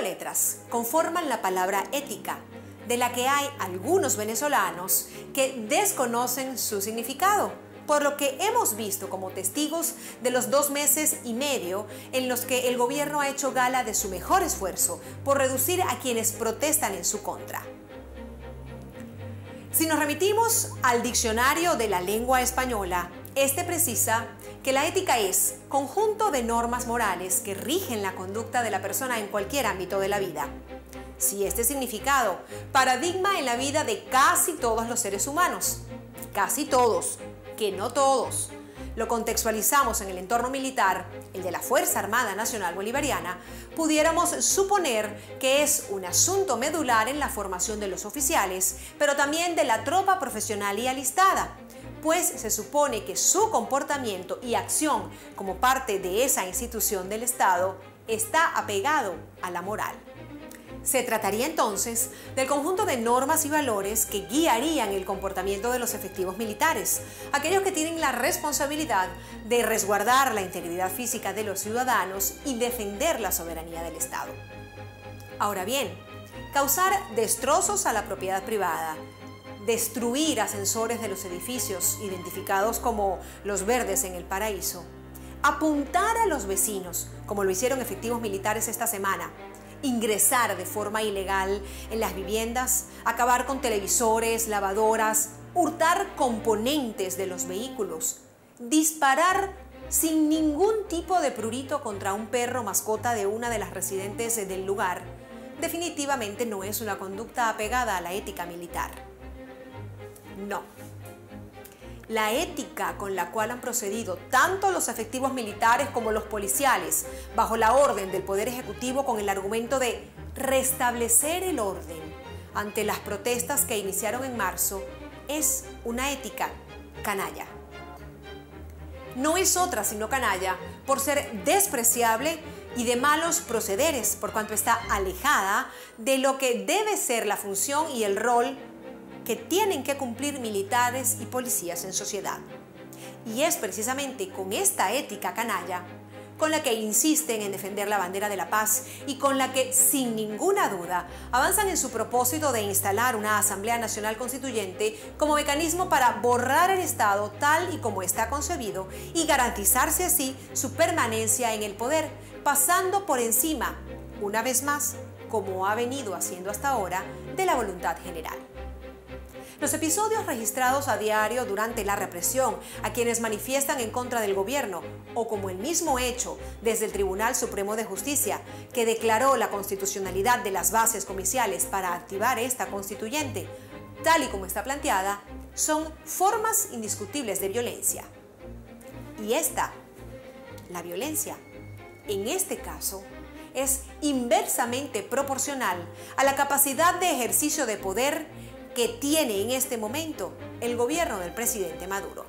letras conforman la palabra ética, de la que hay algunos venezolanos que desconocen su significado, por lo que hemos visto como testigos de los dos meses y medio en los que el gobierno ha hecho gala de su mejor esfuerzo por reducir a quienes protestan en su contra. Si nos remitimos al diccionario de la lengua española, este precisa que la ética es conjunto de normas morales que rigen la conducta de la persona en cualquier ámbito de la vida. Si este significado, paradigma en la vida de casi todos los seres humanos, casi todos, que no todos, lo contextualizamos en el entorno militar, el de la Fuerza Armada Nacional Bolivariana, pudiéramos suponer que es un asunto medular en la formación de los oficiales, pero también de la tropa profesional y alistada, pues se supone que su comportamiento y acción como parte de esa institución del Estado está apegado a la moral. Se trataría entonces del conjunto de normas y valores que guiarían el comportamiento de los efectivos militares, aquellos que tienen la responsabilidad de resguardar la integridad física de los ciudadanos y defender la soberanía del Estado. Ahora bien, causar destrozos a la propiedad privada, destruir ascensores de los edificios identificados como los verdes en el paraíso, apuntar a los vecinos, como lo hicieron efectivos militares esta semana, ingresar de forma ilegal en las viviendas, acabar con televisores, lavadoras, hurtar componentes de los vehículos, disparar sin ningún tipo de prurito contra un perro mascota de una de las residentes del lugar, definitivamente no es una conducta apegada a la ética militar. No. La ética con la cual han procedido tanto los efectivos militares como los policiales, bajo la orden del Poder Ejecutivo con el argumento de restablecer el orden ante las protestas que iniciaron en marzo, es una ética canalla. No es otra sino canalla por ser despreciable y de malos procederes, por cuanto está alejada de lo que debe ser la función y el rol que tienen que cumplir militares y policías en sociedad. Y es precisamente con esta ética canalla con la que insisten en defender la bandera de la paz y con la que, sin ninguna duda, avanzan en su propósito de instalar una Asamblea Nacional Constituyente como mecanismo para borrar el Estado tal y como está concebido y garantizarse así su permanencia en el poder, pasando por encima, una vez más, como ha venido haciendo hasta ahora, de la voluntad general. Los episodios registrados a diario durante la represión a quienes manifiestan en contra del gobierno, o como el mismo hecho desde el Tribunal Supremo de Justicia, que declaró la constitucionalidad de las bases comiciales para activar esta constituyente, tal y como está planteada, son formas indiscutibles de violencia. Y esta, la violencia, en este caso, es inversamente proporcional a la capacidad de ejercicio de poder que tiene en este momento el gobierno del presidente Maduro.